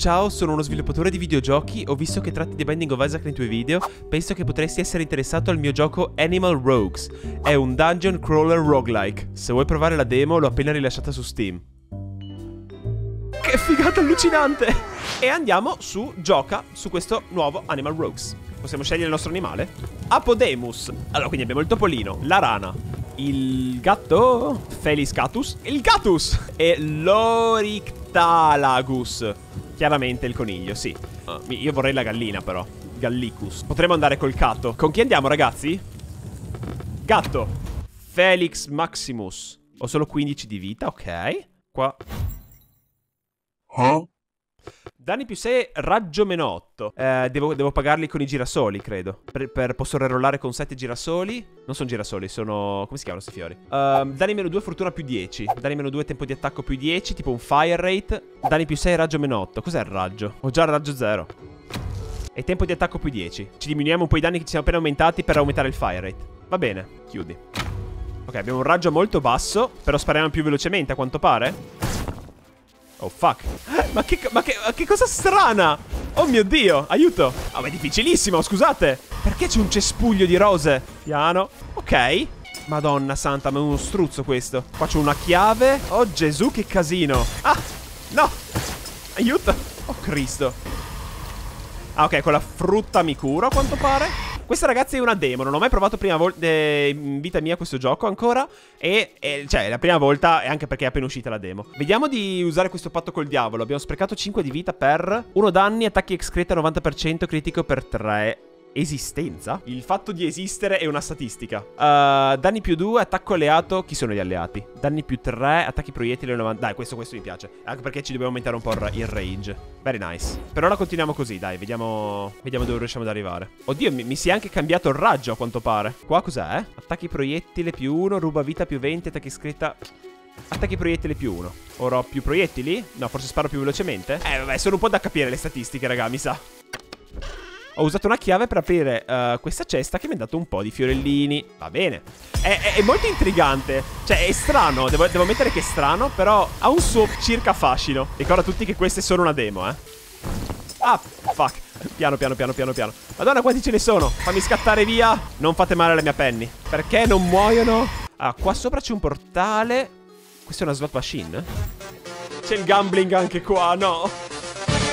Ciao, sono uno sviluppatore di videogiochi, ho visto che tratti di Binding of Isaac nei tuoi video, penso che potresti essere interessato al mio gioco Animal Rogues. È un dungeon crawler roguelike. Se vuoi provare la demo, l'ho appena rilasciata su Steam. Che figata allucinante! E andiamo su gioca su questo nuovo Animal Rogues. Possiamo scegliere il nostro animale? Apodemus. Allora, quindi abbiamo il topolino, la rana, il gatto, Felis Catus, il Gatus e l'Orictalagus. Chiaramente il coniglio, sì. Uh, io vorrei la gallina, però. Gallicus. Potremmo andare col gatto. Con chi andiamo, ragazzi? Gatto. Felix Maximus. Ho solo 15 di vita, ok. Qua. Huh? Danni più 6, raggio meno 8. Eh, devo, devo, pagarli con i girasoli, credo. Per, per, posso rerollare con 7 girasoli. Non sono girasoli, sono... Come si chiamano questi fiori? Uh, danni meno 2, fortuna più 10. Danni meno 2, tempo di attacco più 10. Tipo un fire rate. Danni più 6, raggio meno 8. Cos'è il raggio? Ho già il raggio 0. E tempo di attacco più 10. Ci diminuiamo un po' i danni che ci siamo appena aumentati per aumentare il fire rate. Va bene, chiudi. Ok, abbiamo un raggio molto basso. Però spariamo più velocemente, a quanto pare. Oh fuck. Ma che, ma, che, ma che, cosa strana! Oh mio dio Aiuto! Oh ma è difficilissimo scusate! Perché c'è un cespuglio di rose? Piano. Ok. Madonna santa ma è uno struzzo questo. Qua c'è una chiave. Oh Gesù che casino. Ah No! Aiuto. Oh Cristo. Ah ok con la frutta mi curo a quanto pare questa ragazza è una demo, non ho mai provato prima volta eh, in vita mia questo gioco ancora e, e, cioè, la prima volta è anche perché è appena uscita la demo. Vediamo di usare questo patto col diavolo. Abbiamo sprecato 5 di vita per 1 danni, attacchi excreta 90%, critico per 3 esistenza? Il fatto di esistere è una statistica. Uh, danni più 2, attacco alleato. Chi sono gli alleati? Danni più 3, attacchi proiettili 90. Dai, questo, questo mi piace. Anche perché ci dobbiamo aumentare un po' il range. Very nice. Per ora continuiamo così, dai. Vediamo, vediamo dove riusciamo ad arrivare. Oddio, mi, mi si è anche cambiato il raggio a quanto pare. Qua cos'è? Attacchi proiettile più 1, ruba vita più 20, attacchi scritta... Attacchi proiettili più 1. Ora ho più proiettili? No, forse sparo più velocemente. Eh, vabbè, sono un po' da capire le statistiche, raga, mi sa. Ho usato una chiave per aprire uh, questa cesta che mi ha dato un po' di fiorellini. Va bene. È, è, è molto intrigante. Cioè, è strano. Devo, devo, ammettere che è strano, però ha un suo circa fascino. Ricorda a tutti che queste sono una demo, eh. Ah, fuck. Piano, piano, piano, piano, piano. Madonna, quanti ce ne sono? Fammi scattare via. Non fate male alla mia penny. Perché non muoiono? Ah, qua sopra c'è un portale. Questa è una slot machine? C'è il gambling anche qua, no?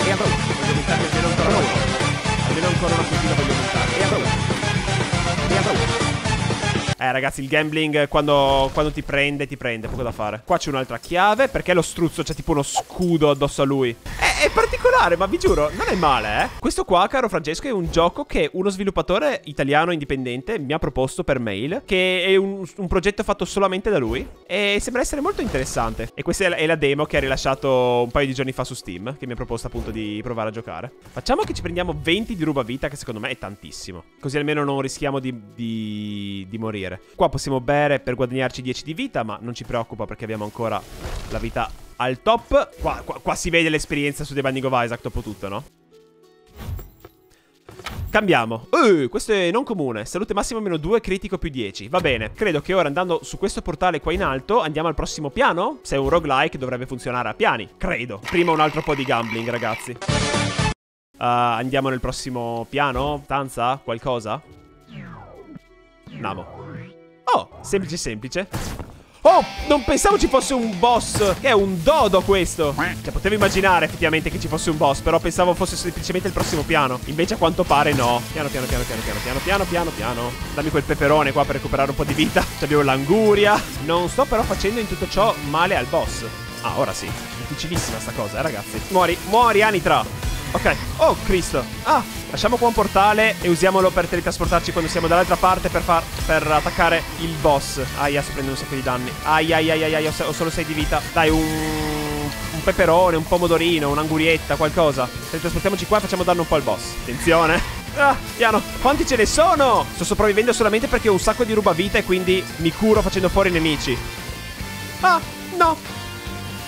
E almeno ancora una puntina voglio montare. E avrò eh ragazzi il gambling quando, quando, ti prende ti prende Poco da fare. Qua c'è un'altra chiave Perché lo struzzo c'è tipo uno scudo addosso a lui è, particolare ma vi giuro Non è male eh. Questo qua caro Francesco è un gioco che uno sviluppatore italiano indipendente Mi ha proposto per mail Che è un, un progetto fatto solamente da lui E sembra essere molto interessante. E questa è la, è la demo che ha rilasciato un paio di giorni fa su Steam Che mi ha proposto appunto di provare a giocare. Facciamo che ci prendiamo 20 di ruba vita Che secondo me è tantissimo Così almeno non rischiamo di, di, di morire. Qua possiamo bere per guadagnarci 10 di vita, ma non ci preoccupa perché abbiamo ancora la vita al top. Qua, qua, qua si vede l'esperienza su The Binding of Isaac dopo tutto, no? Cambiamo. Uh, questo è non comune. Salute massima meno 2, critico più 10. Va bene. Credo che ora andando su questo portale qua in alto andiamo al prossimo piano. Se è un roguelike dovrebbe funzionare a piani. Credo. Prima un altro po' di gambling, ragazzi. Uh, andiamo nel prossimo piano? Stanza? Qualcosa? Namo. Oh, semplice semplice. Oh, non pensavo ci fosse un boss Che è un dodo questo. Cioè, potevo immaginare effettivamente che ci fosse un boss Però pensavo fosse semplicemente il prossimo piano. Invece a quanto pare no. Piano, piano, piano, piano, piano, piano, piano, piano, Dammi quel peperone qua per recuperare un po' di vita. Ci abbiamo l'anguria. Non sto però facendo in tutto ciò male al boss. Ah, ora sì. Difficilissima sta cosa, eh, ragazzi. Muori, muori, Anitra Ok. Oh, Cristo. Ah, lasciamo qua un portale e usiamolo per teletrasportarci quando siamo dall'altra parte per, far, per attaccare il boss. Aia, sto prendendo un sacco di danni. Aia, aia, aia, aia, ho, solo 6 di vita. Dai, un, un peperone, un pomodorino, un'angurietta, qualcosa. Teletrasportiamoci qua e facciamo danno un po' al boss. Attenzione. Ah, piano. Quanti ce ne sono? Sto sopravvivendo solamente perché ho un sacco di rubavita e quindi mi curo facendo fuori i nemici. Ah, no.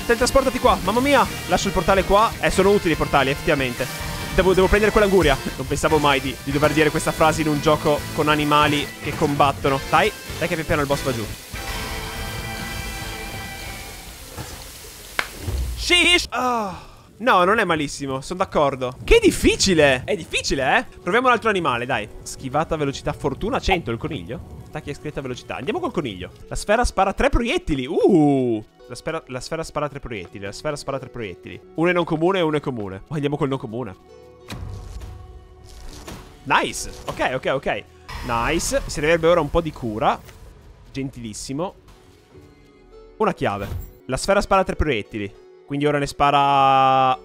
Teletrasportati qua, mamma mia Lascio il portale qua Eh, sono utili i portali, effettivamente Devo, devo prendere quell'anguria Non pensavo mai di, di, dover dire questa frase in un gioco con animali che combattono Dai, dai che pian piano il boss va giù Sheesh! Oh. No, non è malissimo, sono d'accordo. Che difficile! È difficile, eh? Proviamo un altro animale, dai. Schivata, velocità, fortuna 100, il coniglio. Attacchi a scritta velocità. Andiamo col coniglio. La sfera spara tre proiettili. Uh! La sfera, la sfera spara tre proiettili. La sfera spara tre proiettili. Uno è non comune e uno è comune. Oh, andiamo col non comune. Nice. Ok, ok, ok. Nice. Mi servirebbe ora un po' di cura. Gentilissimo. Una chiave. La sfera spara tre proiettili. Quindi ora ne spara...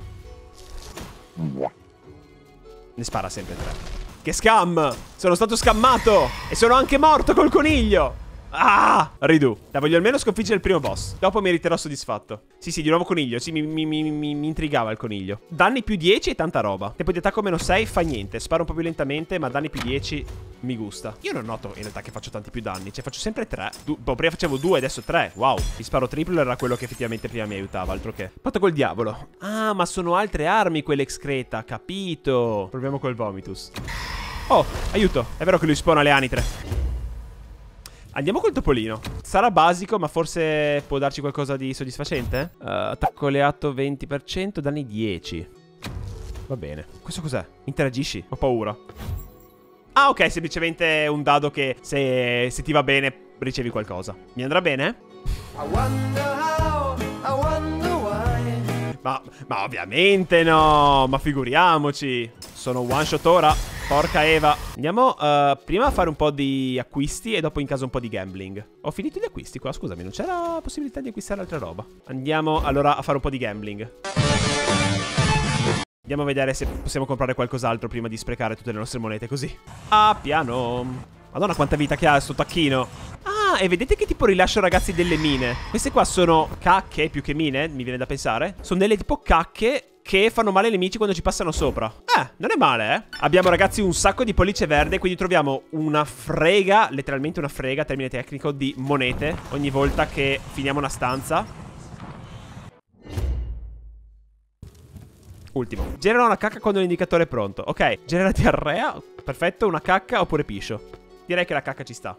Ne spara sempre tre. Che scam! Sono stato scammato! E sono anche morto col coniglio! Ah! Ridù. Dai, voglio almeno sconfiggere il primo boss. Dopo mi riterrò soddisfatto. Sì, sì, di nuovo coniglio. Sì, mi, mi, mi, mi intrigava il coniglio. Danni più 10 e tanta roba. Tempo di attacco meno 6 fa niente. Sparo un po' più lentamente, ma danni più 10 mi gusta. Io non noto in realtà che faccio tanti più danni. Cioè, faccio sempre 3. Du boh, prima facevo 2, adesso 3. Wow. Il sparo triplo era quello che effettivamente prima mi aiutava, altro che. Patto col diavolo. Ah, ma sono altre armi quelle excreta. Capito. Proviamo col vomitus. Oh, aiuto. È vero che lui spawna le anitre. Andiamo col topolino. Sarà basico, ma forse può darci qualcosa di soddisfacente? Uh, attacco alleato 20%, danni 10. Va bene. Questo cos'è? Interagisci? Ho paura. Ah, ok, semplicemente un dado che se, se ti va bene ricevi qualcosa. Mi andrà bene? How, ma, ma ovviamente no, ma figuriamoci. Sono one shot ora. Porca Eva. Andiamo uh, prima a fare un po' di acquisti e dopo in caso un po' di gambling. Ho finito gli acquisti qua, scusami, non c'era possibilità di acquistare altra roba. Andiamo allora a fare un po' di gambling. Andiamo a vedere se possiamo comprare qualcos'altro prima di sprecare tutte le nostre monete così. Ah, piano. Madonna quanta vita che ha sto tacchino. Ah, e vedete che tipo rilascio ragazzi delle mine? Queste qua sono cacche più che mine, mi viene da pensare. Sono delle tipo cacche che fanno male ai nemici quando ci passano sopra. Eh, non è male, eh. Abbiamo, ragazzi, un sacco di pollice verde, quindi troviamo una frega, letteralmente una frega, termine tecnico, di monete ogni volta che finiamo una stanza. Ultimo. Genera una cacca quando l'indicatore è pronto. Ok, genera diarrea. Perfetto, una cacca oppure piscio. Direi che la cacca ci sta.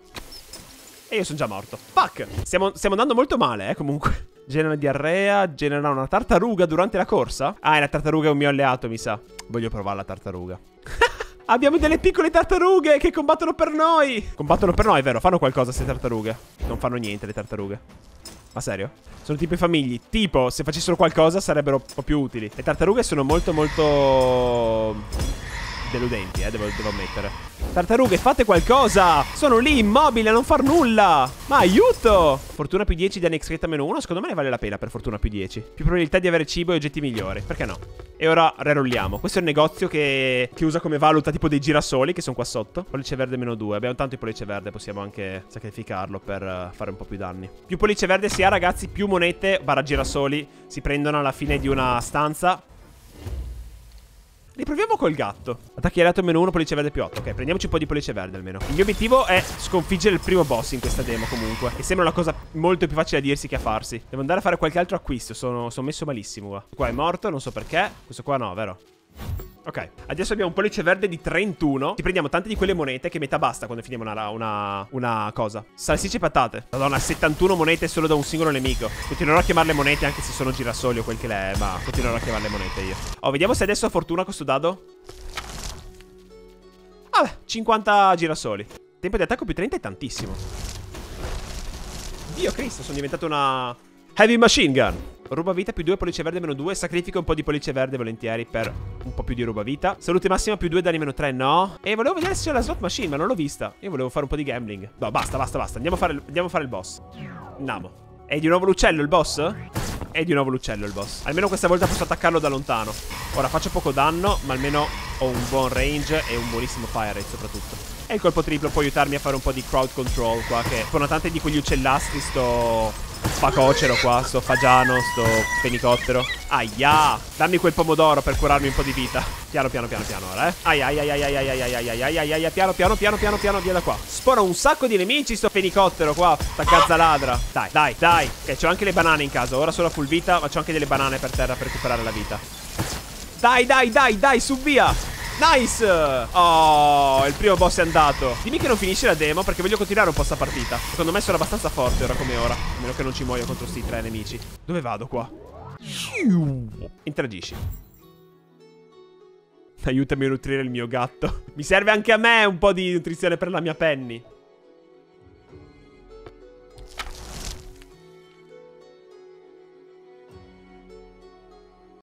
E io sono già morto. Fuck. Stiamo, stiamo andando molto male, eh, comunque. Genera diarrea, genera una tartaruga durante la corsa? Ah, la tartaruga è un mio alleato, mi sa. Voglio provare la tartaruga. Abbiamo delle piccole tartarughe che combattono per noi. Combattono per noi, vero? Fanno qualcosa queste tartarughe. Non fanno niente le tartarughe. Ma serio? Sono tipo i famigli. Tipo, se facessero qualcosa sarebbero un po' più utili. Le tartarughe sono molto, molto deludenti, eh, devo, devo ammettere. Tartarughe, fate qualcosa! Sono lì immobili a non far nulla! Ma aiuto! Fortuna più 10 danni excreta meno 1, secondo me ne vale la pena per fortuna più 10. Più probabilità di avere cibo e oggetti migliori, perché no? E ora rerolliamo. Questo è un negozio che, che usa come valuta tipo dei girasoli che sono qua sotto. Pollice verde meno 2. Abbiamo tanto di pollice verde, possiamo anche sacrificarlo per uh, fare un po' più danni. Più pollice verde si ha, ragazzi, più monete barra girasoli si prendono alla fine di una stanza Riproviamo col gatto. Attacchi alleato meno 1, pollice verde più 8. Ok, prendiamoci un po' di pollice verde almeno. Il mio obiettivo è sconfiggere il primo boss in questa demo comunque. E sembra una cosa molto più facile da dirsi che a farsi. Devo andare a fare qualche altro acquisto. Sono, sono messo malissimo qua. Qua è morto, non so perché. Questo qua no, vero? Ok, adesso abbiamo un pollice verde di 31 Ci prendiamo tante di quelle monete che metà basta quando finiamo una, una, una cosa. Salsicce e patate. Madonna, 71 monete solo da un singolo nemico. Continuerò a chiamarle monete anche se sono girasoli o quel che le è Ma continuerò a chiamarle monete io. Oh, vediamo se adesso ho fortuna questo dado. Vabbè, 50 girasoli Tempo di attacco più 30 è tantissimo. Dio Cristo, sono diventato una Heavy Machine Gun Ruba vita più 2, pollice verde meno 2. Sacrifico un po' di pollice verde volentieri per un po' più di ruba vita. Salute massima più 2, danni meno 3, no. E volevo vedere se c'è la slot machine, ma non l'ho vista. Io volevo fare un po' di gambling. No, basta, basta, basta. Andiamo a fare, andiamo a fare il boss. Andiamo. È di nuovo l'uccello il boss? È di nuovo l'uccello il boss. Almeno questa volta posso attaccarlo da lontano. Ora faccio poco danno, ma almeno ho un buon range e un buonissimo fire rate soprattutto. E il colpo triplo può aiutarmi a fare un po' di crowd control qua, che con tante di quegli uccellastri sto Facocero qua, sto fagiano, sto fenicottero. Aia! Dammi quel pomodoro per curarmi un po' di vita. Piano, piano, piano, piano ora, eh. Aia, aia, aia, aia, aia, aia, aia, aia, aia, piano, piano, piano, piano, piano, via da qua. Spora un sacco di nemici sto fenicottero qua. Sta cazza ladra. Dai, dai, dai. Ok, c'ho anche le banane in casa. Ora sono a full vita, ma c'ho anche delle banane per terra per recuperare la vita. Dai, dai, dai, dai, su via. Nice! Oh, il primo boss è andato. Dimmi che non finisce la demo perché voglio continuare un po' sta partita. Secondo me sono abbastanza forte ora come ora. A meno che non ci muoio contro questi tre nemici. Dove vado qua? Interagisci. Aiutami a nutrire il mio gatto. Mi serve anche a me un po' di nutrizione per la mia Penny.